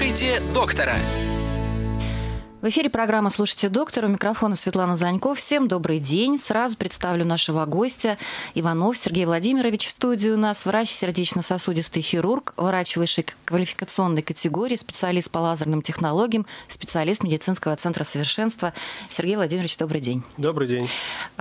Слушайте доктора. В эфире программа «Слушайте доктора». У микрофона Светлана Заньков. Всем добрый день. Сразу представлю нашего гостя Иванов Сергей Владимирович. В студии у нас врач сердечно-сосудистый хирург, врач высшей квалификационной категории, специалист по лазерным технологиям, специалист медицинского центра совершенства. Сергей Владимирович, добрый день. Добрый день.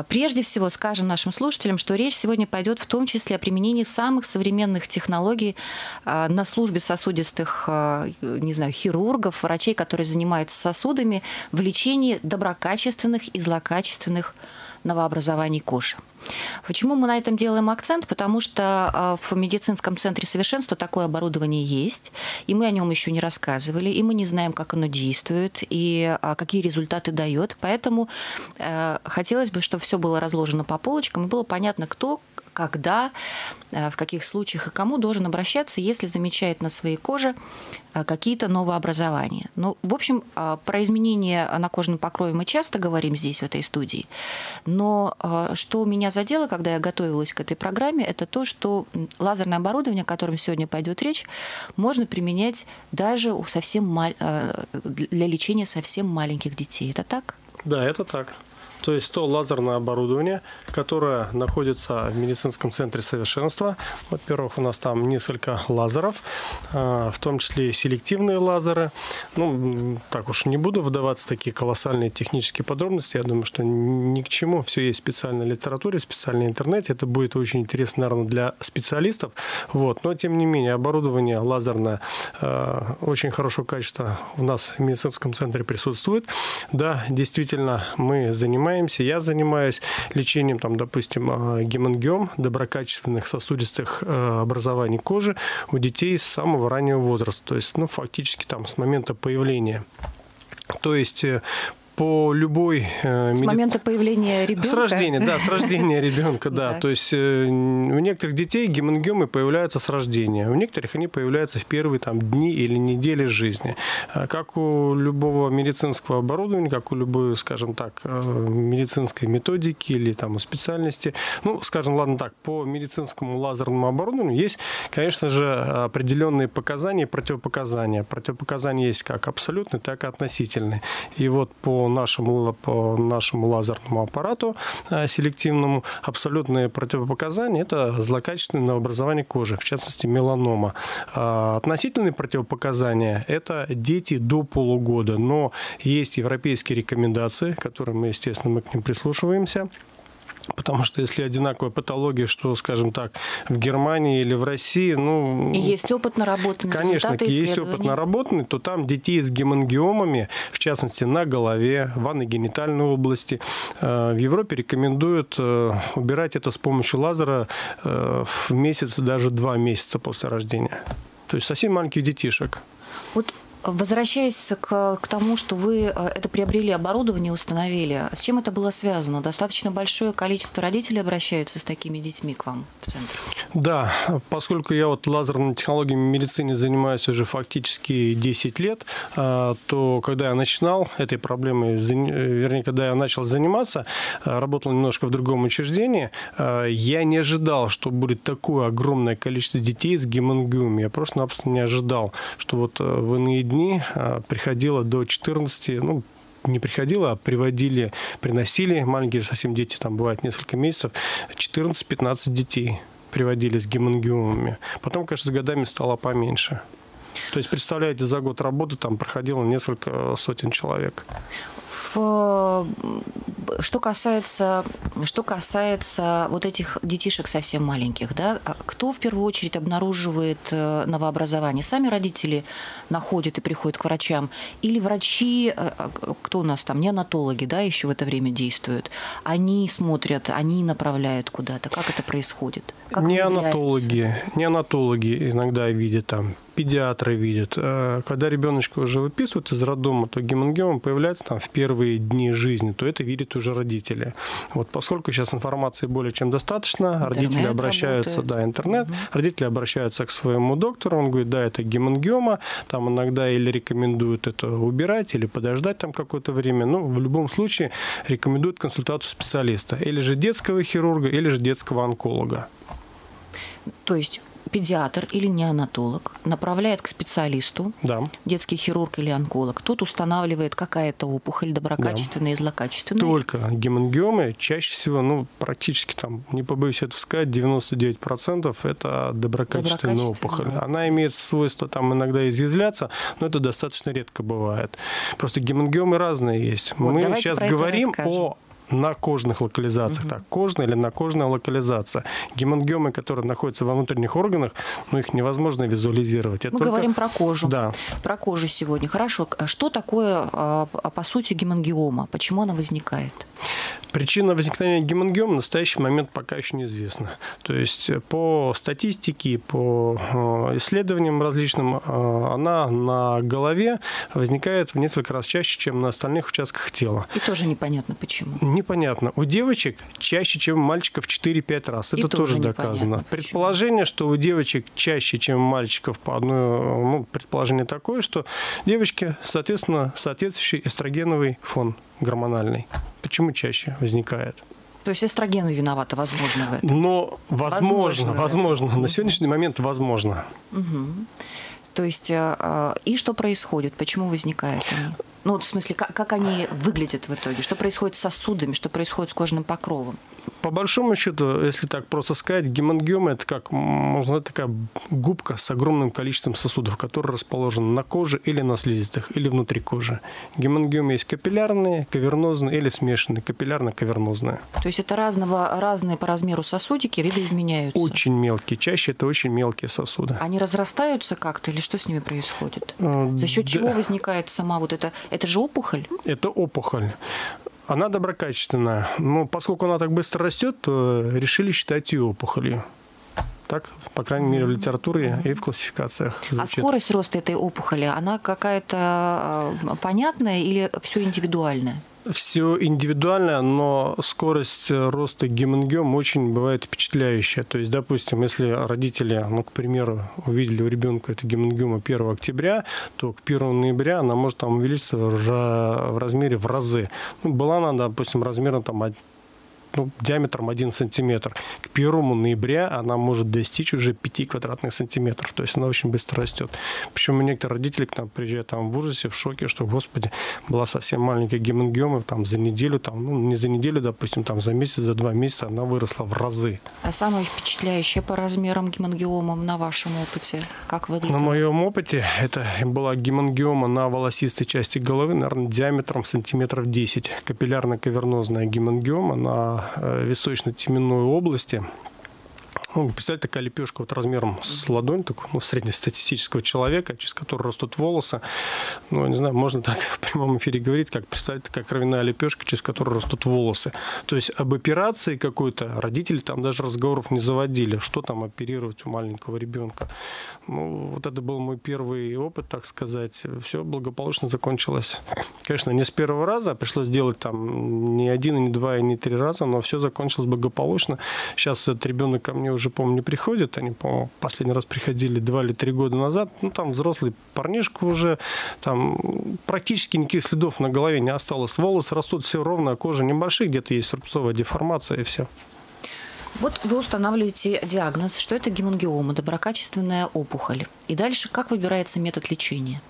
Прежде всего скажем нашим слушателям, что речь сегодня пойдет в том числе о применении самых современных технологий а, на службе сосудистых, а, не знаю, хирургов, врачей, которые занимаются сосудами, методами в лечении доброкачественных и злокачественных новообразований кожи. Почему мы на этом делаем акцент? Потому что а, в медицинском центре совершенства такое оборудование есть, и мы о нем еще не рассказывали, и мы не знаем, как оно действует и а, какие результаты дает. Поэтому э, хотелось бы, чтобы все было разложено по полочкам, и было понятно, кто когда, э, в каких случаях и кому должен обращаться, если замечает на своей коже э, какие-то новообразования. Ну, в общем, э, про изменения на кожном покрове мы часто говорим здесь, в этой студии. Но что меня задело, когда я готовилась к этой программе, это то, что лазерное оборудование, о котором сегодня пойдет речь, можно применять даже у совсем для лечения совсем маленьких детей. Это так? Да, это так. То есть то лазерное оборудование, которое находится в медицинском центре совершенства. Во-первых, у нас там несколько лазеров, а, в том числе и селективные лазеры. Ну, так уж не буду вдаваться в такие колоссальные технические подробности. Я думаю, что ни к чему. Все есть в специальной литературе, в специальном интернете. Это будет очень интересно, наверное, для специалистов. Вот. Но, тем не менее, оборудование лазерное а, очень хорошего качества у нас в медицинском центре присутствует. Да, действительно, мы занимаемся занимаемся. Я занимаюсь лечением, там, допустим, а, гемангиом, доброкачественных сосудистых э, образований кожи у детей с самого раннего возраста. То есть, ну, фактически там с момента появления. То есть э, по любой... Э, с меди... момента появления ребенка? С рождения, да, с рождения ребенка, да. То есть э, у некоторых детей гемангиомы появляются с рождения, у некоторых они появляются в первые там, дни или недели жизни. А как у любого медицинского оборудования, как у любой, скажем так, э, медицинской методики или там специальности, ну, скажем, ладно так, по медицинскому лазерному оборудованию есть, конечно же, определенные показания и противопоказания. Противопоказания есть как абсолютные, так и относительные. И вот по нашему, по нашему лазерному аппарату э, селективному абсолютные противопоказания – это злокачественное новообразование кожи, в частности меланома. А относительные противопоказания – это дети до полугода, но есть европейские рекомендации, которые мы, естественно, мы к ним прислушиваемся. Потому что если одинаковая патология, что, скажем так, в Германии или в России, ну... И есть опыт наработанный, Конечно, есть опыт наработанный, то там детей с гемангиомами, в частности, на голове, в аногенитальной области, э, в Европе рекомендуют э, убирать это с помощью лазера э, в месяц, даже два месяца после рождения. То есть совсем маленьких детишек. Вот Возвращаясь к, к тому, что вы э, это приобрели оборудование, установили, с чем это было связано? Достаточно большое количество родителей обращаются с такими детьми к вам в центр? Да, поскольку я вот лазерными технологиями медицины занимаюсь уже фактически 10 лет, э, то когда я начинал этой проблемой, вернее, когда я начал заниматься, э, работал немножко в другом учреждении, я не ожидал, что будет такое огромное количество детей с гемангиомией. Я просто-напросто не ожидал, что вот в иные дни а, приходило до 14, ну, не приходило, а приводили, приносили, маленькие совсем дети, там бывает несколько месяцев, 14-15 детей приводили с гемангиомами. Потом, конечно, с годами стало поменьше. То есть, представляете, за год работы там проходило несколько сотен человек. В, что касается, что касается вот этих детишек совсем маленьких, да, а кто в первую очередь обнаруживает э, новообразование? Сами родители находят и приходят к врачам? Или врачи, э, кто у нас там, неонатологи, да, еще в это время действуют, они смотрят, они направляют куда-то? Как это происходит? Как неонатологи, неонатологи иногда видят там педиатры видят. Э, когда ребеночка уже выписывают из роддома, то гемангиома появляется там в первые дни жизни, то это видят уже родители. Вот поскольку сейчас информации более чем достаточно, интернет родители обращаются, работает. да, интернет, угу. родители обращаются к своему доктору, он говорит, да, это гемангиома, там иногда или рекомендуют это убирать, или подождать там какое-то время, но в любом случае рекомендуют консультацию специалиста, или же детского хирурга, или же детского онколога. То есть педиатр или неонатолог направляет к специалисту, да. детский хирург или онколог. Тут устанавливает какая-то опухоль, доброкачественная да. и злокачественная. Только гемангиомы чаще всего, ну, практически там, не побоюсь это сказать, 99% это доброкачественная опухоль. Она имеет свойство там иногда изъязвляться, но это достаточно редко бывает. Просто гемангиомы разные есть. Вот, Мы сейчас говорим о на кожных локализациях. Угу. Так, кожная или накожная локализация. Гемангиомы, которые находятся во внутренних органах, ну, их невозможно визуализировать. Это Мы только... говорим про кожу. Да. Про кожу сегодня. Хорошо. Что такое, а, по сути, гемангиома? Почему она возникает? Причина возникновения гемангиома в настоящий момент пока еще неизвестна. То есть э, по статистике, по э, исследованиям различным, э, она на голове возникает в несколько раз чаще, чем на остальных участках тела. И тоже непонятно почему. Непонятно. У девочек чаще, чем у мальчиков 4-5 раз. Это И тоже, тоже доказано. Предположение, что у девочек чаще, чем у мальчиков по одной, ну, предположение такое, что девочки, соответственно, соответствующий эстрогеновый фон гормональный. Почему чаще возникает? То есть эстрогены виноваты, возможно, в этом? Но возможно, возможно. возможно. На сегодняшний момент возможно. Угу. То есть, э, э, и что происходит? Почему возникает они? Ну, в смысле, как, как они выглядят в итоге? Что происходит с сосудами? Что происходит с кожным покровом? По большому счету, если так просто сказать, гемангиома – это как, можно сказать, такая губка с огромным количеством сосудов, которые расположены на коже или на слизистых, или внутри кожи. Гемангиомы есть капиллярные, кавернозные или смешанные, капиллярно-кавернозные. То есть это разного, разные по размеру сосудики видоизменяются? Очень мелкие. Чаще это очень мелкие сосуды. Они разрастаются как-то или что с ними происходит? Э, За счет да. чего возникает сама вот эта это же опухоль? Это опухоль. Она доброкачественная. Но поскольку она так быстро растет, то решили считать ее опухолью. Так, по крайней мере, в литературе и в классификациях. Звучит. А скорость роста этой опухоли, она какая-то э, понятная или все индивидуальная? Все индивидуально, но скорость роста гемангиом очень бывает впечатляющая. То есть, допустим, если родители, ну, к примеру, увидели у ребенка это гемангиома 1 октября, то к 1 ноября она может там увеличиться в размере в разы. Ну, была она, допустим, размером там ну, диаметром 1 сантиметр. К 1 ноября она может достичь уже 5 квадратных сантиметров. То есть она очень быстро растет. Почему некоторые родители к нам приезжают там в ужасе, в шоке, что, господи, была совсем маленькая гемангиома, там за неделю, там, ну, не за неделю, допустим, там за месяц, за два месяца она выросла в разы. А самое впечатляющее по размерам гемангиомам на вашем опыте? Как выглядит? На моем опыте это была гемангиома на волосистой части головы, наверное, диаметром сантиметров 10. Капиллярно-кавернозная гемангиома на Э, височно-теменной области ну, представьте, такая лепешка вот размером с ладонь, такой, ну, среднестатистического человека, через который растут волосы. Ну, не знаю, можно так в прямом эфире говорить, как представить, такая кровяная лепешка, через которую растут волосы. То есть об операции какой-то родители там даже разговоров не заводили, что там оперировать у маленького ребенка. Ну, вот это был мой первый опыт, так сказать. Все благополучно закончилось. Конечно, не с первого раза, пришлось делать там не один, не два, и не три раза, но все закончилось благополучно. Сейчас этот ребенок ко мне уже, помню, не приходят. Они, по последний раз приходили два или три года назад. Ну, там взрослый парнишка уже, там практически никаких следов на голове не осталось. Волосы растут все ровно, а кожа небольшие, где-то есть рубцовая деформация и все. Вот вы устанавливаете диагноз, что это гемангиома, доброкачественная опухоль. И дальше как выбирается метод лечения?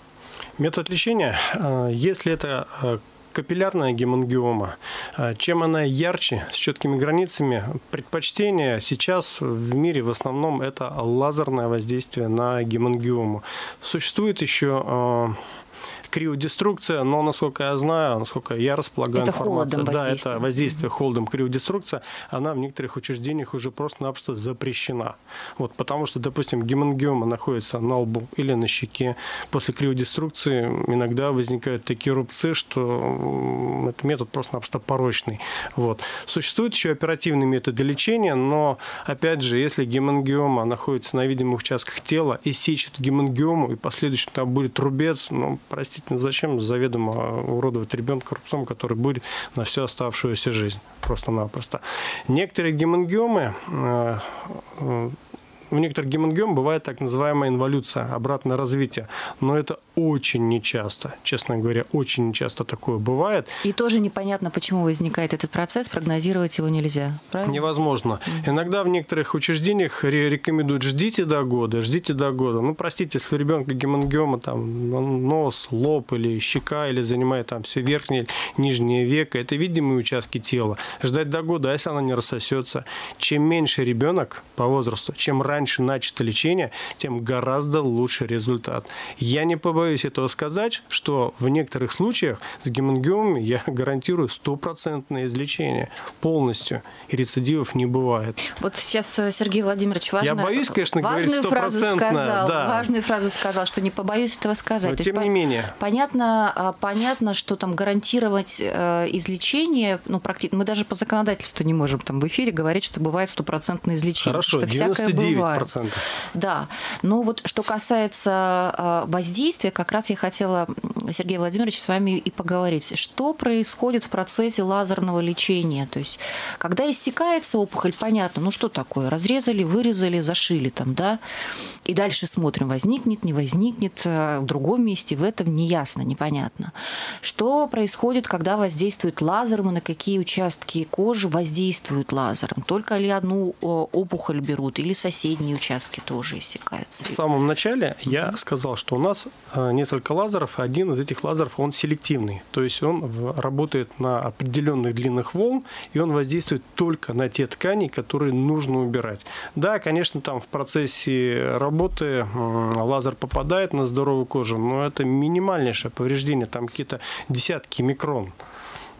Метод лечения, э, если это э, капиллярная гемангиома. А, чем она ярче, с четкими границами, предпочтение сейчас в мире в основном это лазерное воздействие на гемангиому. Существует еще а, криодеструкция, но, насколько я знаю, насколько я располагаю это информацией, да, это воздействие холодом криодеструкция, она в некоторых учреждениях уже просто-напросто запрещена. Вот, потому что, допустим, гемангиома находится на лбу или на щеке. После криодеструкции иногда возникают такие рубцы, что этот метод просто-напросто порочный. Вот. Существуют еще оперативные методы лечения, но, опять же, если гемангиома находится на видимых участках тела и сечет гемангиому, и последующий там будет рубец, ну, простите, действительно, зачем заведомо уродовать ребенка рубцом, который будет на всю оставшуюся жизнь, просто-напросто. Некоторые гемангиомы э, э, у некоторых гемангиом бывает так называемая инволюция, обратное развитие. Но это очень нечасто, честно говоря, очень нечасто такое бывает. И тоже непонятно, почему возникает этот процесс, прогнозировать его нельзя, правильно? Невозможно. Mm-hmm. Иногда в некоторых учреждениях рекомендуют ждите до года, ждите до года. Ну, простите, если у ребенка гемангиома, там, нос, лоб или щека, или занимает там все верхнее, нижнее веко, это видимые участки тела. Ждать до года, а если она не рассосется? Чем меньше ребенок по возрасту, чем раньше начато лечение, тем гораздо лучше результат. Я не побоюсь этого сказать, что в некоторых случаях с гемангиомами я гарантирую стопроцентное излечение полностью. И рецидивов не бывает. Вот сейчас э, Сергей Владимирович важно, я боюсь, конечно, важную фразу сказал, да. важную фразу сказал, что не побоюсь этого сказать. Но, То тем есть, не менее. Понятно, а, понятно, что там гарантировать э, излечение, ну, практически, мы даже по законодательству не можем там в эфире говорить, что бывает стопроцентное излечение. Хорошо, что 99%. Бывает. Да, но вот что касается э, воздействия, как раз я хотела, Сергей Владимирович, с вами и поговорить. Что происходит в процессе лазерного лечения? То есть, когда иссякается опухоль, понятно, ну что такое, разрезали, вырезали, зашили там, да, и дальше смотрим, возникнет, не возникнет э, в другом месте, в этом неясно, непонятно. Что происходит, когда воздействует лазером и на какие участки кожи воздействует лазером? Только ли одну опухоль берут или соседние участки тоже иссякаются? В самом начале я сказал, что у нас э, несколько лазеров, один из этих лазеров, он селективный, то есть он работает на определенных длинных волн, и он воздействует только на те ткани, которые нужно убирать. Да, конечно, там в процессе работы лазер попадает на здоровую кожу, но это минимальнейшее повреждение, там какие-то десятки микрон.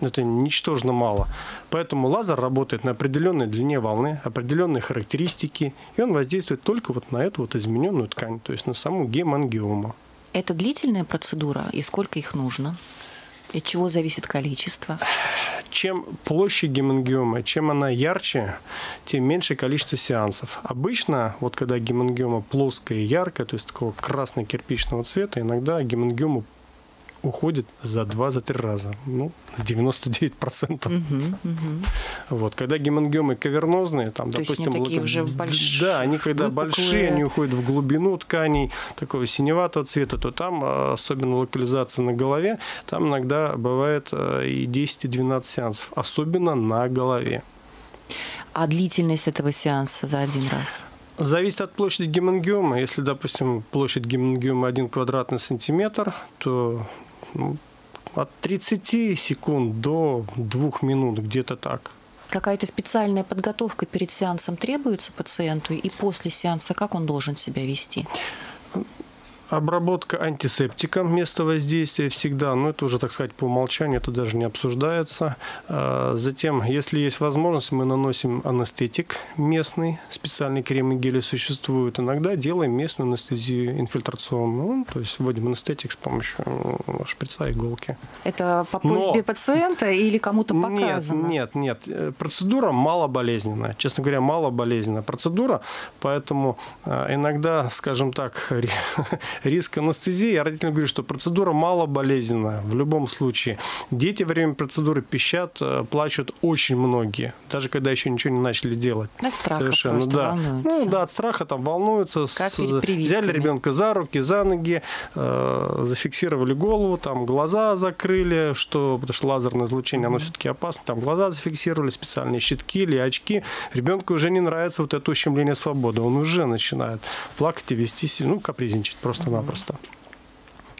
Это ничтожно мало. Поэтому лазер работает на определенной длине волны, определенные характеристики, и он воздействует только вот на эту вот измененную ткань, то есть на саму гемангиому. Это длительная процедура, и сколько их нужно? От чего зависит количество? Чем площадь гемангиомы, чем она ярче, тем меньше количество сеансов. Обычно, вот когда гемангиома плоская и яркая, то есть такого красно-кирпичного цвета, иногда гемангиому уходит за 2-3 раза. Ну, на 99%. Угу, угу. Вот. Когда гемангиомы кавернозные, там, То допустим... они такие уже большие, Да, они когда выпуклые. большие, они уходят в глубину тканей, такого синеватого цвета, то там, а, особенно локализация на голове, там иногда бывает а, и 10, и 12 сеансов, особенно на голове. А длительность этого сеанса за один раз? Зависит от площади гемангиома. Если, допустим, площадь гемангиома 1 квадратный сантиметр, то от 30 секунд до 2 минут, где-то так. Какая-то специальная подготовка перед сеансом требуется пациенту и после сеанса как он должен себя вести? Обработка антисептиком место воздействия всегда, но это уже, так сказать, по умолчанию, это даже не обсуждается. А, затем, если есть возможность, мы наносим анестетик местный, специальные кремы гели существуют. Иногда делаем местную анестезию инфильтрационную, ну, то есть вводим анестетик с помощью шприца, иголки. Это по просьбе но... пациента или кому-то показано? Нет, нет, нет. Процедура малоболезненная. Честно говоря, малоболезненная процедура, поэтому а, иногда, скажем так, риск анестезии. Я родителям говорю, что процедура мало болезненная в любом случае. Дети во время процедуры пищат, э, плачут очень многие, даже когда еще ничего не начали делать. От страха Совершенно, да. Волнуются. Ну да, от страха там волнуются. Как с, взяли ребенка за руки, за ноги, э, зафиксировали голову, там глаза закрыли, что, потому что лазерное излучение, mm-hmm. оно все-таки опасно, там глаза зафиксировали, специальные щитки или очки. Ребенку уже не нравится вот это ущемление свободы, он уже начинает плакать и вести себя, ну, капризничать просто просто-напросто.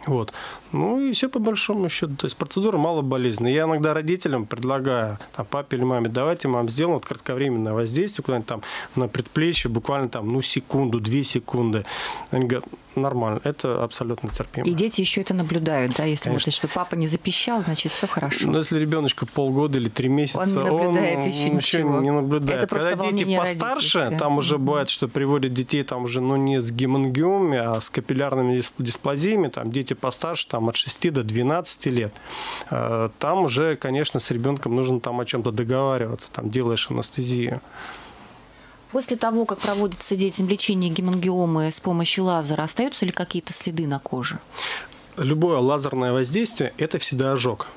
Вот. Ну и все по большому счету. То есть процедура мало болезненная. Я иногда родителям предлагаю, там, папе или маме, давайте мам сделаем вот кратковременное воздействие куда-нибудь там на предплечье, буквально там, ну, секунду, две секунды. Они говорят, нормально, это абсолютно терпимо. И дети еще это наблюдают, да, если Конечно. что папа не запищал, значит, все хорошо. Но если ребеночку полгода или три месяца, он не наблюдает он еще ничего. не наблюдает. Это Когда дети постарше, там уже бывает, что приводят детей там уже, ну, не с гемангиомами, а с капиллярными дисплазиями, там дети постарше, там от 6 до 12 лет. Э, там уже, конечно, с ребенком нужно там о чем-то договариваться, там делаешь анестезию. После того, как проводится детям лечение гемангиомы с помощью лазера, остаются ли какие-то следы на коже? Любое лазерное воздействие – это всегда ожог.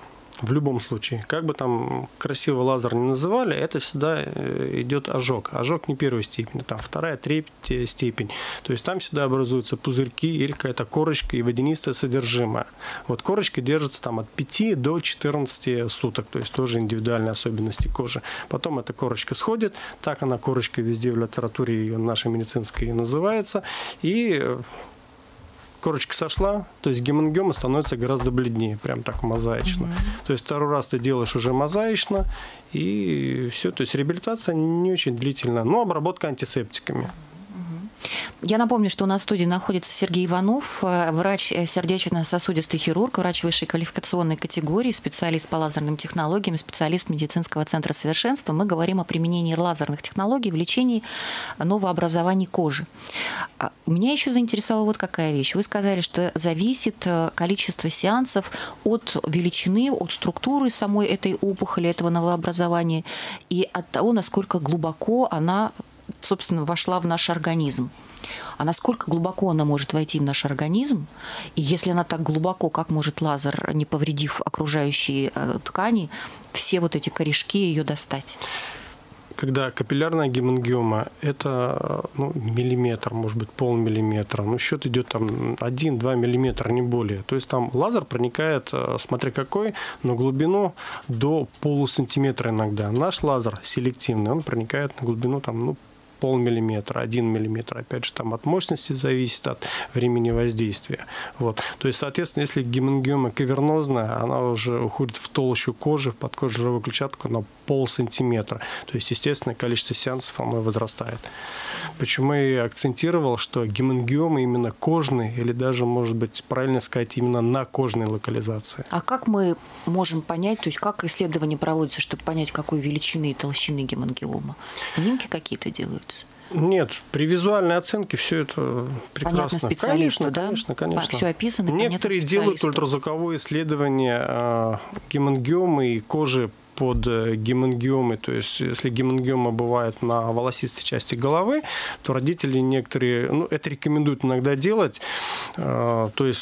В любом случае. Как бы там красиво лазер не называли, это всегда э, идет ожог. Ожог не первой степени, там вторая, третья степень. То есть там всегда образуются пузырьки или какая-то корочка и водянистое содержимое. Вот корочка держится там от 5 до 14 суток, то есть тоже индивидуальные особенности кожи. Потом эта корочка сходит, так она корочка везде в литературе ее нашей медицинской называется, и э, корочка сошла, то есть гемангиома становится гораздо бледнее, прям так мозаично. Угу. То есть второй раз ты делаешь уже мозаично, и все. То есть реабилитация не очень длительная, но обработка антисептиками. Я напомню, что у нас в студии находится Сергей Иванов, э, врач э, сердечно-сосудистый хирург, врач высшей квалификационной категории, специалист по лазерным технологиям, специалист медицинского центра совершенства. Мы говорим о применении лазерных технологий в лечении новообразований кожи. А, меня еще заинтересовала вот какая вещь. Вы сказали, что зависит э, количество сеансов от величины, от структуры самой этой опухоли, этого новообразования и от того, насколько глубоко она собственно, вошла в наш организм. А насколько глубоко она может войти в наш организм? И если она так глубоко, как может лазер, не повредив окружающие э, ткани, все вот эти корешки ее достать? когда капиллярная гемангиома – это ну, миллиметр, может быть, полмиллиметра. Ну, счет идет там 1-2 миллиметра, не более. То есть там лазер проникает, э, смотря какой, на глубину до полусантиметра иногда. Наш лазер селективный, он проникает на глубину там, ну, полмиллиметра, один миллиметр. Опять же, там от мощности зависит, от времени воздействия. Вот. То есть, соответственно, если гемангиома кавернозная, она уже уходит в толщу кожи, в подкожную клетчатку на пол сантиметра. То есть, естественно, количество сеансов оно возрастает. Почему я акцентировал, что гемангиомы именно кожные, или даже, может быть, правильно сказать, именно на кожной локализации. А как мы можем понять, то есть как исследования проводятся, чтобы понять, какой величины и толщины гемангиома? Снимки какие-то делаются? Нет, при визуальной оценке все это прекрасно. Понятно специалисту, конечно, да? Конечно, конечно. Все описано. Некоторые делают ультразвуковое исследование э, гемангиомы и кожи под э, гемангиомой, то есть если гемангиома бывает на волосистой части головы, то родители некоторые, ну, это рекомендуют иногда делать, э, то есть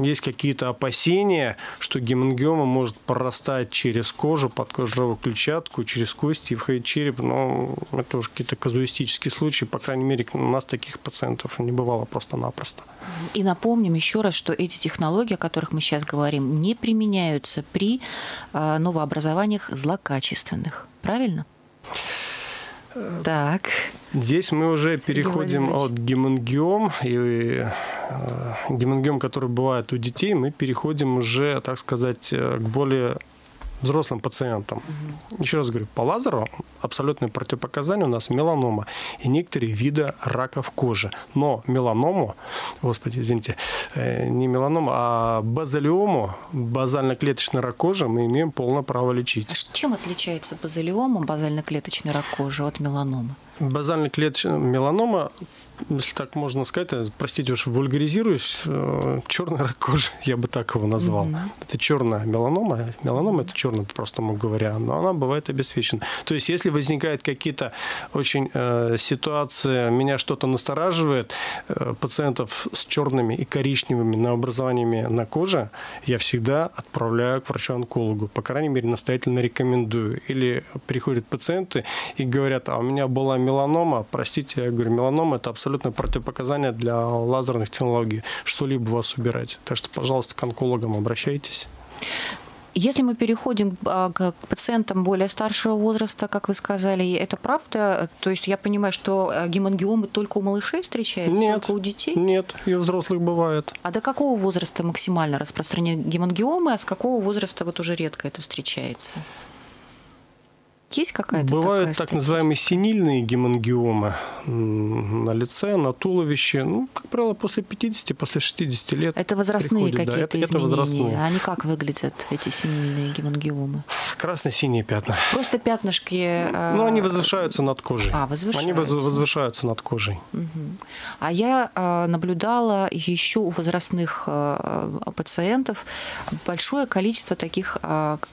есть какие-то опасения, что гемангиома может прорастать через кожу, подкожную клетчатку, через кости и входить в череп, но это уже какие-то казуистические случаи, по крайней мере, у нас таких пациентов не бывало просто-напросто. И напомним еще раз, что эти технологии, о которых мы сейчас говорим, не применяются при э, новообразованиях их злокачественных. Правильно? Так. Здесь мы уже переходим от гемангиом и э, гемангиом, который бывает у детей, мы переходим уже, так сказать, э, к более взрослым пациентам. Угу. Еще раз говорю, по лазеру абсолютное противопоказание у нас меланома и некоторые виды раков кожи. Но меланому, господи, извините, э, не меланома, а базалиому, базально-клеточный рак кожи мы имеем полное право лечить. А чем отличается базалиома, базально-клеточный рак кожи от меланомы? Базально-клеточная меланома если так можно сказать, простите уж, вульгаризируюсь, э, черный рак кожи, я бы так его назвал. Mm-hmm. Это черная меланома. Меланома это черный, по-простому говоря, но она бывает обесцвечена. То есть, если возникают какие-то очень э, ситуации, меня что-то настораживает, э, пациентов с черными и коричневыми новообразованиями на коже, я всегда отправляю к врачу-онкологу. По крайней мере, настоятельно рекомендую. Или приходят пациенты и говорят, а у меня была меланома, простите, я говорю, меланома это абсолютно противопоказания для лазерных технологий, что-либо вас убирать. Так что, пожалуйста, к онкологам обращайтесь. Если мы переходим а, к пациентам более старшего возраста, как вы сказали, это правда? То есть я понимаю, что а, гемангиомы только у малышей встречаются, нет, только у детей? Нет, и у взрослых бывает. А до какого возраста максимально распространены гемангиомы, а с какого возраста вот уже редко это встречается? Есть какая-то Бывают так называемые синильные гемангиомы на лице, на туловище. Ну, как правило, после 50, после 60 лет. Это возрастные какие-то да, это, изменения? Это возрастные. Они как выглядят, эти синильные гемангиомы? Красно-синие пятна. Просто пятнышки? Э, ну, они возвышаются над кожей. А, возвышаются. Они возвышаются над кожей. Угу. А я э, наблюдала еще у возрастных э, пациентов большое количество таких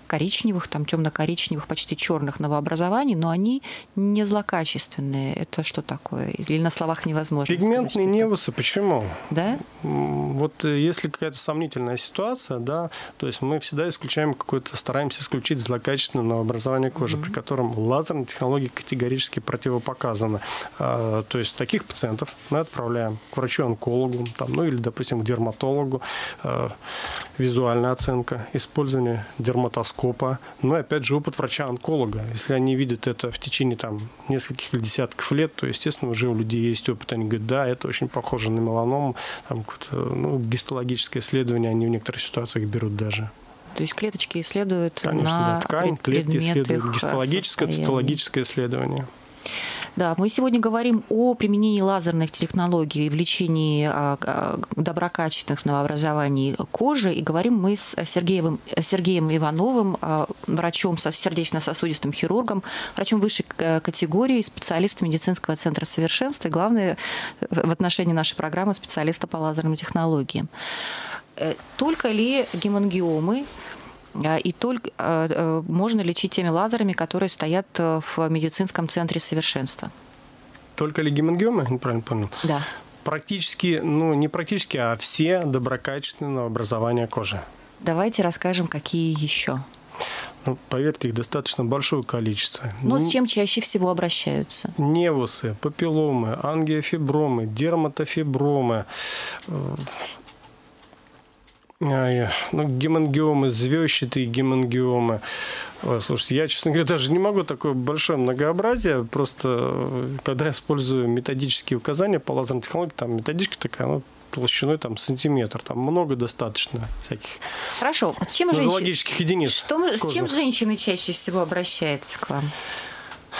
коричневых, там темно-коричневых, почти черных новообразований, но они не злокачественные. Это что такое? Или на словах невозможно Пигментные сказать, невусы, почему? Да? Вот э, если какая-то сомнительная ситуация, да, то есть мы всегда исключаем какое-то, стараемся исключить злокачественное новообразование кожи, mm-hmm. при котором лазерные технологии категорически противопоказаны. А, то есть таких пациентов мы отправляем к врачу-онкологу, там, ну или, допустим, к дерматологу, а, визуальная оценка, использование дерматоскопа, ну и опять же опыт врача-онколога. Если они видят это в течение там нескольких или десятков лет, то, естественно, уже у людей есть опыт. Они говорят, да, это очень похоже на меланому, там, ну, гистологическое исследование они в некоторых ситуациях берут даже. То есть клеточки исследуют Конечно, на да, ткань, клетки исследуют, гистологическое, цитологическое исследование. Да, мы сегодня говорим о применении лазерных технологий в лечении а, а, доброкачественных новообразований кожи. И говорим мы с Сергеем, Сергеем Ивановым, а, врачом, сердечно-сосудистым хирургом, врачом высшей категории, специалистом медицинского центра совершенства и, главное, в отношении нашей программы специалиста по лазерным технологиям. Э, только ли гемангиомы и только а, э, можно лечить теми лазерами, которые стоят э, в медицинском центре совершенства. Только ли гемангиомы? Неправильно понял. Да. Практически, ну не практически, а все доброкачественного образования кожи. Давайте расскажем, какие еще. Ну, поверьте, их достаточно большое количество. Но ну, с чем чаще всего обращаются? Невусы, папилломы, ангиофибромы, дерматофибромы, ну, гемангиомы, звездчатые гемангиомы. Слушайте, я, честно говоря, даже не могу такое большое многообразие. Просто э, когда я использую методические указания по лазерной технологии, там методичка такая, ну, толщиной там сантиметр, там много достаточно всяких. Хорошо. С чем женщины... единиц. Что, с чем женщины чаще всего обращаются к вам?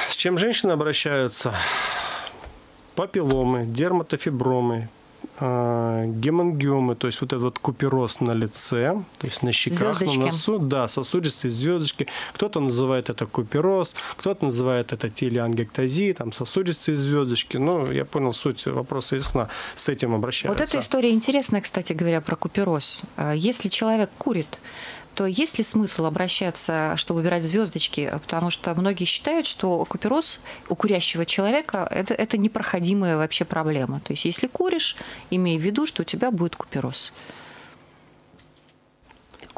С чем женщины обращаются? Папилломы, дерматофибромы, а, гемангиомы, то есть вот этот вот купероз на лице, то есть на щеках, звездочки. на носу, да, сосудистые звездочки. Кто-то называет это купероз, кто-то называет это телеангектазия, там сосудистые звездочки. Ну, я понял суть вопроса ясна. С этим обращаются. Вот эта история интересная, кстати говоря, про купероз. А, если человек курит, то есть ли смысл обращаться, чтобы выбирать звездочки? Потому что многие считают, что купероз у курящего человека это, это непроходимая вообще проблема. То есть если куришь, имей в виду, что у тебя будет купероз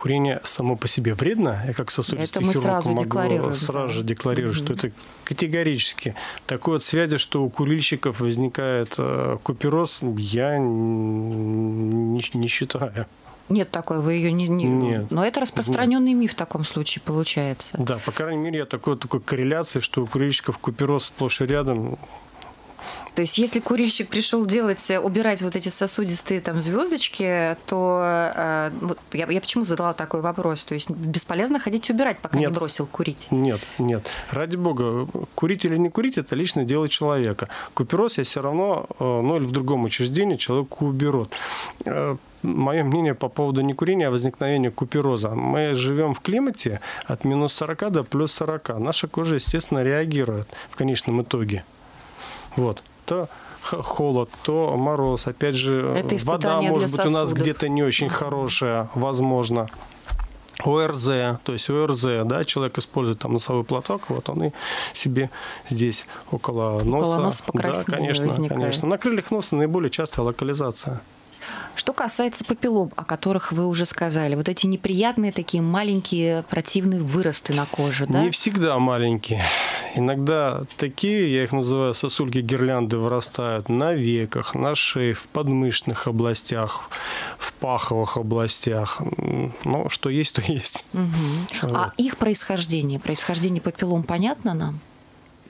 курение само по себе вредно, я как сосудистый это мы сразу могу декларируем, сразу да. же декларирую, угу. что это категорически. Такой вот связи, что у курильщиков возникает э, купероз, я не, не считаю. Нет такой, вы ее не... не... Нет. Но это распространенный миф в таком случае получается. Да, по крайней мере, я такой, такой корреляции, что у курильщиков купероз сплошь и рядом то есть, если курильщик пришел делать, э, убирать вот эти сосудистые там звездочки, то э, я, я почему задала такой вопрос? То есть бесполезно ходить убирать, пока нет. не бросил курить? Нет, нет. Ради бога, курить или не курить это личное дело человека. Купероз я все равно, э, ну или в другом учреждении человеку уберут э, мое мнение по поводу не курения, а возникновения купероза. Мы живем в климате от минус 40 до плюс 40. Наша кожа, естественно, реагирует в конечном итоге. Вот то холод, то мороз. Опять же, вода может быть у нас где-то не очень хорошая, возможно. ОРЗ, то есть ОРЗ, да, человек использует там носовой платок, вот он и себе здесь около носа. Около носа да, конечно, возникает. конечно. На крыльях носа наиболее частая локализация. Что касается папиллом, о которых вы уже сказали, вот эти неприятные такие маленькие противные выросты на коже, да? Не всегда маленькие. Иногда такие, я их называю сосульки гирлянды, вырастают на веках, на шее, в подмышных областях, в паховых областях. Ну, что есть, то есть. Угу. Вот. А их происхождение, происхождение папиллом понятно нам?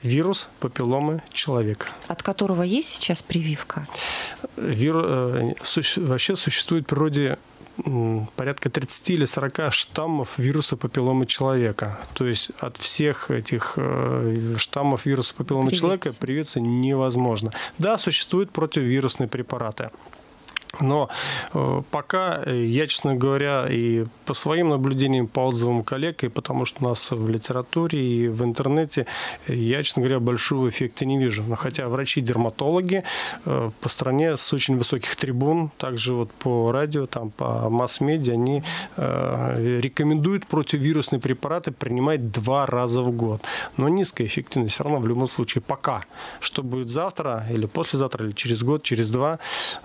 Вирус папилломы человека. От которого есть сейчас прививка? Виру, э, вообще существует в природе порядка 30 или 40 штаммов вируса папилломы человека. То есть от всех этих э, штаммов вируса папилломы привиться. человека привиться невозможно. Да, существуют противовирусные препараты. Но э, пока э, я, честно говоря, и по своим наблюдениям, по отзывам коллег, и потому что у нас в литературе и в интернете, э, я, честно говоря, большого эффекта не вижу. Но хотя врачи-дерматологи по стране с очень высоких трибун, также вот по радио, там, по масс-медиа, они рекомендуют противовирусные препараты принимать два раза в год. Но низкая эффективность все равно в любом случае пока. Что будет завтра или послезавтра, или через год, через два,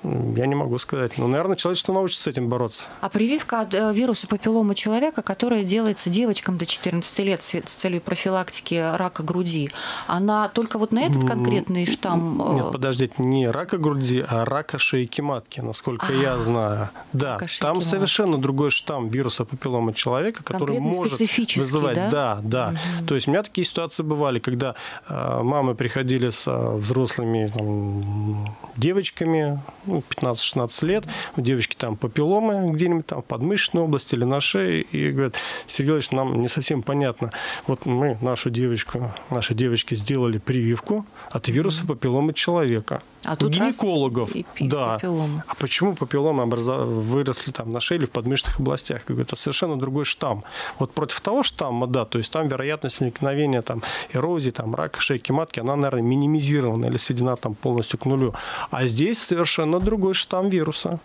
я не могу сказать. Ну, наверное, человечество научится с этим бороться. А прививка от э, вируса папиллома человека, которая делается девочкам до 14 лет с целью профилактики рака груди, она только вот на этот конкретный штамм? Э, Нет, подождите, не рака груди, а рака шейки матки, насколько а, я знаю. Да, там совершенно другой штамм вируса папиллома человека, который может вызывать. Да, да. да. Угу. То есть у меня такие ситуации бывали, когда э, мамы приходили с взрослыми там, девочками, ну, 15-16 15 лет, у девочки там папилломы где-нибудь там в подмышечной области или на шее, и говорят, Сергей Ильич, нам не совсем понятно, вот мы нашу девочку, наши девочки сделали прививку от вируса папилломы человека. А тут гинекологов. и да. Папиллома. А почему папилломы образов... выросли там на шее или в подмышечных областях? Это совершенно другой штамм. Вот против того штамма, да, то есть там вероятность возникновения там, эрозии, там, рака шейки матки, она, наверное, минимизирована или сведена там полностью к нулю. А здесь совершенно другой штамм вируса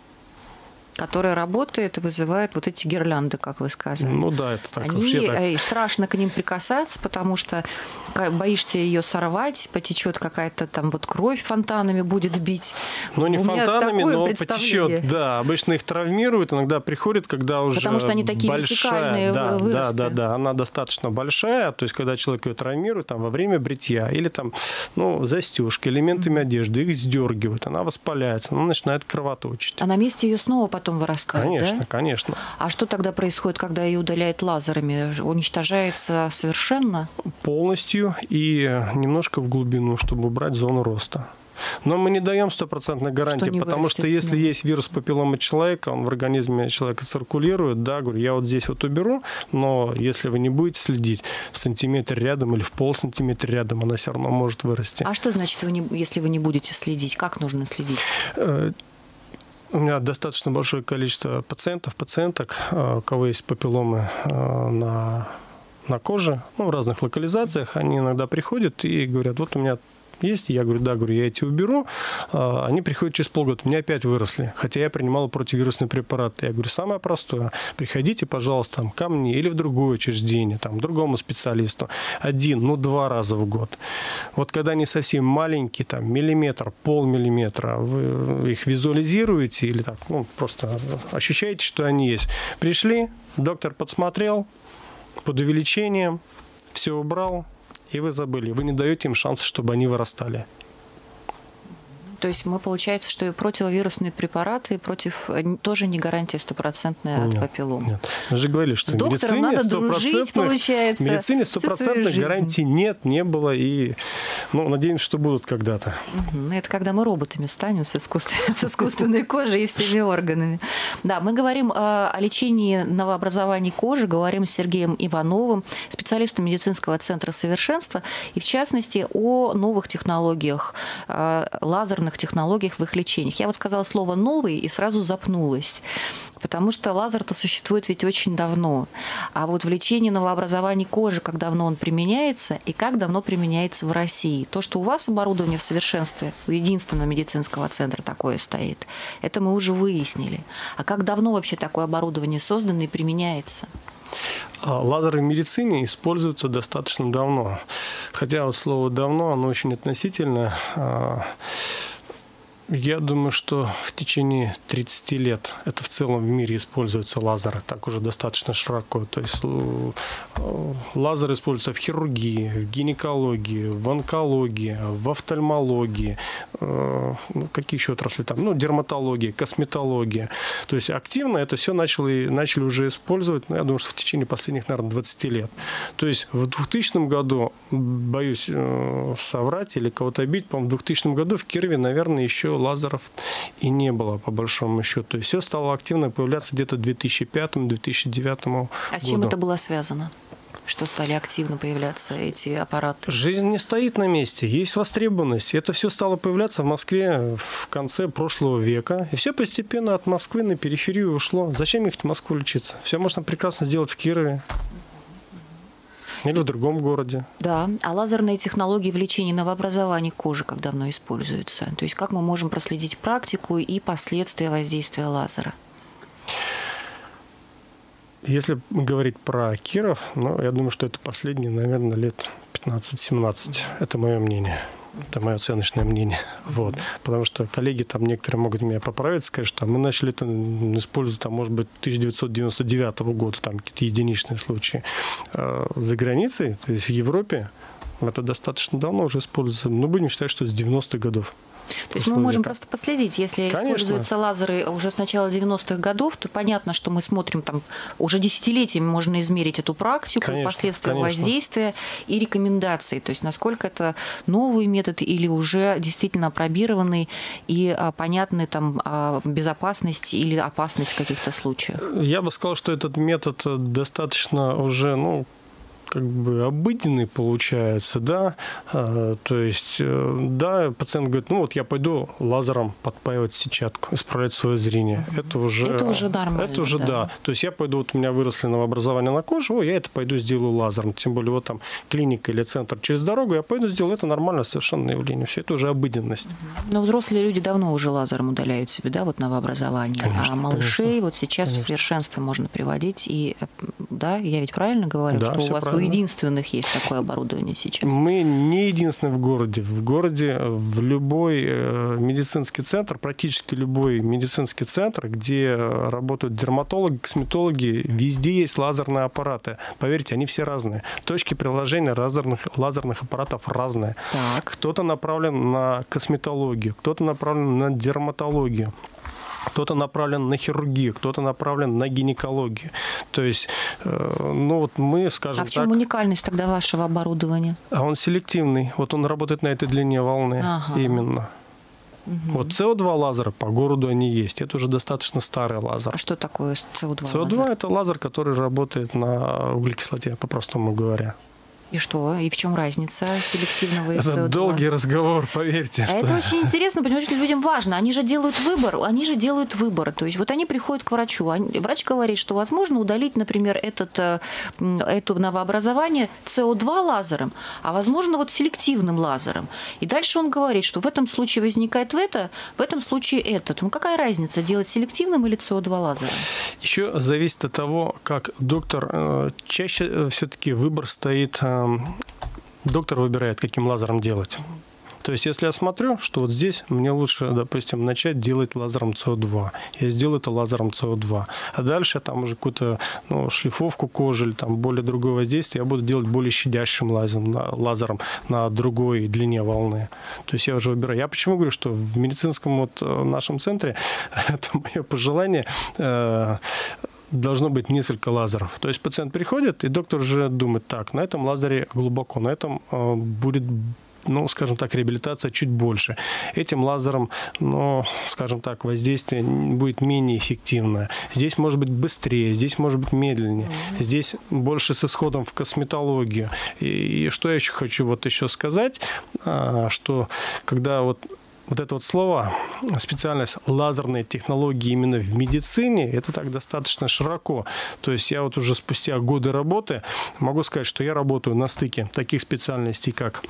которая работает и вызывает вот эти гирлянды, как вы сказали. Ну да, это так. Они так. Э, страшно к ним прикасаться, потому что боишься ее сорвать, потечет какая-то там вот кровь фонтанами будет бить. Ну не У фонтанами, но потечет. Да, обычно их травмируют, иногда приходит, когда уже Потому что они такие большая, вертикальные да, выросты. Да, да, да, она достаточно большая, то есть когда человек ее травмирует там во время бритья или там, ну, застежки, элементами mm-hmm. одежды, их сдергивают, она воспаляется, она начинает кровоточить. А на месте ее снова потом потом вырастает, Конечно, да? конечно. А что тогда происходит, когда ее удаляют лазерами? Уничтожается совершенно? Полностью и немножко в глубину, чтобы убрать зону роста. Но мы не даем стопроцентной гарантии, что потому что если есть вирус папиллома человека, он в организме человека циркулирует, да, говорю, я вот здесь вот уберу, но если вы не будете следить, сантиметр рядом или в пол сантиметра рядом, она все равно может вырасти. А что значит, вы не, если вы не будете следить? Как нужно следить? У меня достаточно большое количество пациентов, пациенток, э, у кого есть папилломы э, на на коже, ну, в разных локализациях, они иногда приходят и говорят, вот у меня есть? Я говорю, да, говорю, я эти уберу. А, они приходят через полгода, у меня опять выросли, хотя я принимала противовирусные препараты. Я говорю, самое простое, приходите, пожалуйста, там, ко мне или в другое учреждение, там, другому специалисту. Один, ну, два раза в год. Вот когда они совсем маленькие, там, миллиметр, полмиллиметра, вы их визуализируете или так, ну, просто ощущаете, что они есть. Пришли, доктор подсмотрел, под увеличением, все убрал, и вы забыли. Вы не даете им шанс, чтобы они вырастали. То есть мы получается, что и противовирусные препараты против тоже не гарантия стопроцентная от папиллом. Нет. Мы же говорили, что в медицине надо дружить, получается. В медицине стопроцентной гарантии нет, не было и ну, надеемся, что будут когда-то. Угу. Это когда мы роботами станем с, искусственной, с искусственной кожей и всеми органами. Да, мы говорим о лечении новообразований кожи, говорим с Сергеем Ивановым, специалистом медицинского центра совершенства, и в частности о новых технологиях э, лазерных современных технологиях в их лечениях. Я вот сказала слово «новый» и сразу запнулась, потому что лазер-то существует ведь очень давно. А вот в лечении новообразований кожи, как давно он применяется и как давно применяется в России. То, что у вас оборудование в совершенстве, у единственного медицинского центра такое стоит, это мы уже выяснили. А как давно вообще такое оборудование создано и применяется? А лазеры в медицине используются достаточно давно. Хотя вот слово «давно» оно очень относительно. Я думаю, что в течение 30 лет это в целом в мире используются лазеры так уже достаточно широко. То есть э, лазеры используются в хирургии, в гинекологии, в онкологии, в офтальмологии, э, ну, какие еще отрасли там, ну, дерматология, косметология. То есть активно это все начали, начали уже использовать, ну, я думаю, что в течение последних, наверное, 20 лет. То есть в 2000 году, боюсь э, соврать или кого-то обидеть, по-моему, в 2000 году в Кирове, наверное, еще лазеров и не было, по большому счету. Есть все стало активно появляться где-то в 2005-2009 году. А с чем это было связано? что стали активно появляться эти аппараты? Жизнь не стоит на месте, есть востребованность. Это все стало появляться в Москве в конце прошлого века. И все постепенно от Москвы на периферию ушло. Зачем ехать в Москву лечиться? Все можно прекрасно сделать в Кирове. Или в другом городе. Да. А лазерные технологии в лечении новообразований кожи как давно используются? То есть как мы можем проследить практику и последствия воздействия лазера? Если говорить про Киров, ну, я думаю, что это последние, наверное, лет 15-17. Это мое мнение. Это мое оценочное мнение. Вот. Потому что коллеги там некоторые могут меня поправить, сказать, что мы начали это использовать, там, может быть, 1999 года, там какие-то единичные случаи. А за границей, то есть в Европе, это достаточно давно уже используется. Но будем считать, что с 90-х годов. То есть мы можем века. просто последить, если Конечно. используются лазеры уже с начала 90-х годов, то понятно, что мы смотрим там уже десятилетиями можно измерить эту практику, конечно, последствия конечно. воздействия и рекомендации. То есть насколько это новый метод или уже действительно опробированный и а, понятный там а, безопасность или опасность в каких-то случаях. Я бы сказал, что этот метод достаточно уже, ну, как бы обыденный получается, да, а, то есть, э, да, пациент говорит, ну вот я пойду лазером подпаивать сетчатку, исправлять свое зрение. Это уже... Это уже нормально. Это уже, да. да. То есть я пойду, вот у меня выросли новообразования на коже, о, я это пойду сделаю лазером. Тем более вот там клиника или центр через дорогу, я пойду сделаю, это нормальное совершенно явление. Все это уже обыденность. Но взрослые люди давно уже лазером удаляют себе, да, вот новообразование. Конечно, а малышей конечно. вот сейчас конечно. в совершенство можно приводить. И, э, да, я ведь правильно говорю, да, что у вас правильно единственных есть такое оборудование сейчас? Мы не единственные в городе. В городе в любой э, медицинский центр, практически любой медицинский центр, где работают дерматологи, косметологи, везде есть лазерные аппараты. Поверьте, они все разные. Точки приложения лазерных, лазерных аппаратов разные. Кто-то направлен на косметологию, кто-то направлен на дерматологию кто-то направлен на хирургию, кто-то направлен на гинекологию. То есть, э, ну вот мы, скажем так... А в чем так, уникальность тогда вашего оборудования? А он селективный. Вот он работает на этой длине волны ага. именно. Угу. Вот СО2 лазеры по городу они есть. Это уже достаточно старый лазер. А что такое СО2 СО2 лазер? это лазер, который работает на углекислоте, по-простому говоря. И что? И в чем разница селективного и Это долгий разговор, поверьте. А это очень интересно, понимаете, людям важно. Они же делают выбор, они же делают выбор. То есть вот они приходят к врачу, врач говорит, что возможно удалить, например, этот, э, это новообразование СО2 лазером, а возможно вот селективным лазером. И дальше он говорит, что в этом случае возникает в это, в этом случае этот. Ну какая разница, делать селективным или СО2 лазером? Еще зависит от того, как доктор, э, чаще э, все-таки выбор стоит доктор выбирает, каким лазером делать. То есть, если я смотрю, что вот здесь мне лучше, допустим, начать делать лазером СО2, я сделаю это лазером СО2, а дальше там уже какую-то ну, шлифовку кожи или там более другое воздействие я буду делать более щадящим лазером, на, лазером на другой длине волны. То есть я уже выбираю. Я почему говорю, что в медицинском вот э, нашем центре, это мое пожелание, э, должно быть несколько лазеров. То есть пациент приходит, и доктор уже думает, так, на этом лазере глубоко, на этом э, будет ну, скажем так, реабилитация чуть больше. Этим лазером, ну, скажем так, воздействие будет менее эффективное. Здесь может быть быстрее, здесь может быть медленнее. Здесь больше с исходом в косметологию. И, и что я еще хочу вот еще сказать, а, что когда вот вот это вот слово, специальность лазерные технологии именно в медицине, это так достаточно широко. То есть я вот уже спустя годы работы могу сказать, что я работаю на стыке таких специальностей, как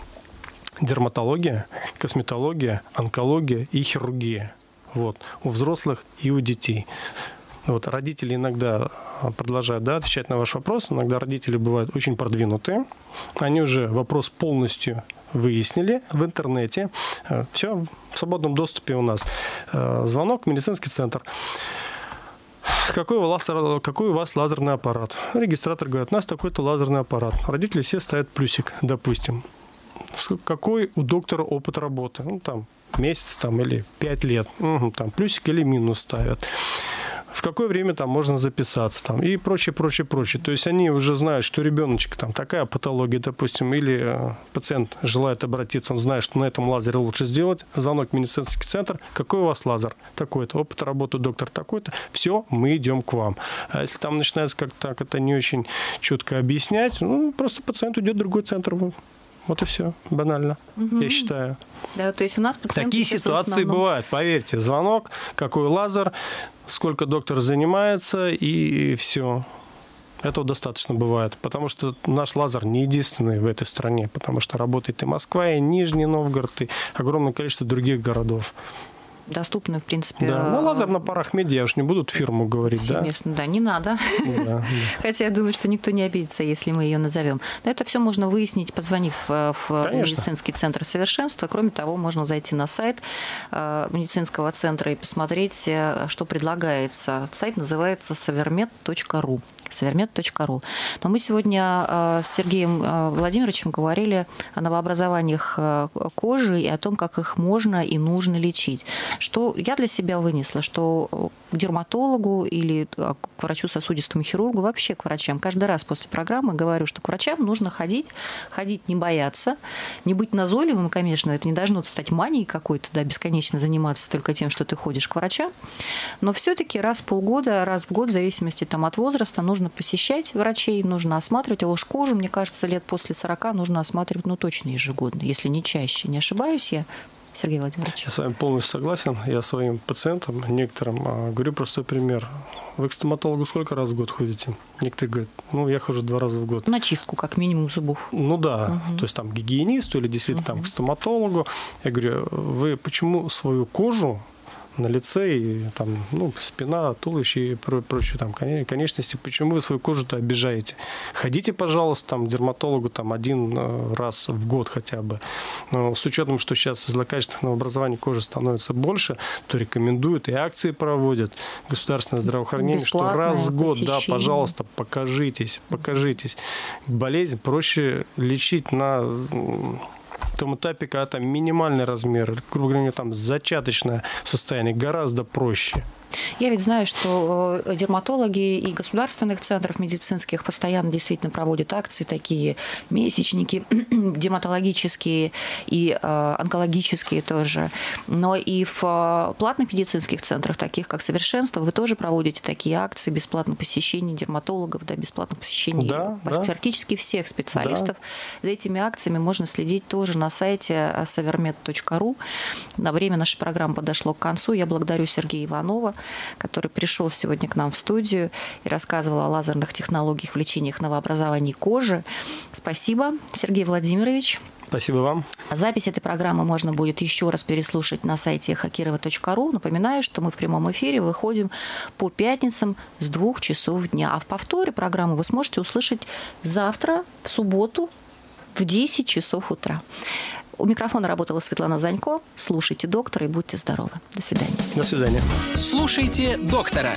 дерматология, косметология, онкология и хирургия. Вот, у взрослых и у детей. Вот, родители иногда продолжают да, отвечать на ваш вопрос. Иногда родители бывают очень продвинутые. Они уже вопрос полностью выяснили в интернете. Э, Все в свободном доступе у нас. Э, звонок, медицинский центр. Какой у, вас, какой у вас лазерный аппарат? Регистратор говорит, у нас такой-то лазерный аппарат. Родители все ставят плюсик, допустим. Какой у доктора опыт работы? Ну, там, месяц там, или пять лет. Угу, там, плюсик или минус ставят. В какое время там можно записаться там, и прочее, прочее, прочее. То есть они уже знают, что ребеночек там такая патология, допустим, или э, пациент желает обратиться, он знает, что на этом лазере лучше сделать, звонок в медицинский центр, какой у вас лазер? Такой-то, опыт работы доктор такой-то, все, мы идем к вам. А если там начинается как-то так это не очень четко объяснять, ну, просто пациент идет в другой центр. Вот и все, банально, угу. я считаю. Да, то есть у нас Такие ситуации бывают, поверьте. Звонок, какой лазер, сколько доктор занимается, и все. Этого достаточно бывает, потому что наш лазер не единственный в этой стране, потому что работает и Москва, и Нижний Новгород, и огромное количество других городов доступны, в принципе. Да, ну лазер на парах медиа, я уж не буду фирму говорить, да? да, не надо. Да, Хотя я думаю, что никто не обидится, если мы ее назовем. Но это все можно выяснить, позвонив в медицинский центр совершенства. Кроме того, можно зайти на сайт э, медицинского центра и посмотреть, э, что предлагается. Сайт называется savermed.ru савермед.ру. Но мы сегодня э, с Сергеем э, Владимировичем говорили о новообразованиях э, кожи и о том, как их можно и нужно лечить. Что я для себя вынесла, что к дерматологу или к врачу-сосудистому хирургу, вообще к врачам, каждый раз после программы говорю, что к врачам нужно ходить, ходить не бояться, не быть назойливым, конечно, это не должно стать манией какой-то, да, бесконечно заниматься только тем, что ты ходишь к врачам, но все-таки раз в полгода, раз в год, в зависимости там, от возраста, нужно нужно посещать врачей, нужно осматривать, а уж кожу, мне кажется, лет после 40 нужно осматривать, ну, точно ежегодно, если не чаще. Не ошибаюсь я? Сергей Владимирович. Я с вами полностью согласен. Я своим пациентам, некоторым, а, говорю простой пример. Вы к стоматологу сколько раз в год ходите? Некоторые говорят, ну, я хожу два раза в год. На чистку, как минимум, зубов. Ну да, угу. то есть там гигиенисту или действительно угу. там к стоматологу. Я говорю, вы почему свою кожу на лице, и там, ну, спина, туловище и прочее там конечности. Почему вы свою кожу-то обижаете? Ходите, пожалуйста, там, к дерматологу там, один э, раз в год хотя бы. Но с учетом, что сейчас злокачественного образования кожи становится больше, то рекомендуют и акции проводят государственное здравоохранение, что раз в год, посещение. да, пожалуйста, покажитесь, покажитесь. Болезнь проще лечить на том этапе, когда там минимальный размер, грубо говоря, там зачаточное состояние, гораздо проще. Я ведь знаю, что э, дерматологи и государственных центров медицинских постоянно действительно проводят акции такие, месячники дерматологические и э, онкологические тоже. Но и в э, платных медицинских центрах, таких как «Совершенство», вы тоже проводите такие акции, бесплатное посещение дерматологов, да, бесплатное посещение да, практически да. всех специалистов. Да. За этими акциями можно следить тоже на сайте savermed.ru. На время нашей программы подошло к концу. Я благодарю Сергея Иванова, который пришел сегодня к нам в студию и рассказывал о лазерных технологиях в лечениях новообразований кожи. Спасибо, Сергей Владимирович. Спасибо вам. Запись этой программы можно будет еще раз переслушать на сайте хакирова.ру. Напоминаю, что мы в прямом эфире выходим по пятницам с двух часов дня. А в повторе программу вы сможете услышать завтра, в субботу, в 10 часов утра. У микрофона работала Светлана Занько. Слушайте доктора и будьте здоровы. До свидания. До свидания. Слушайте доктора.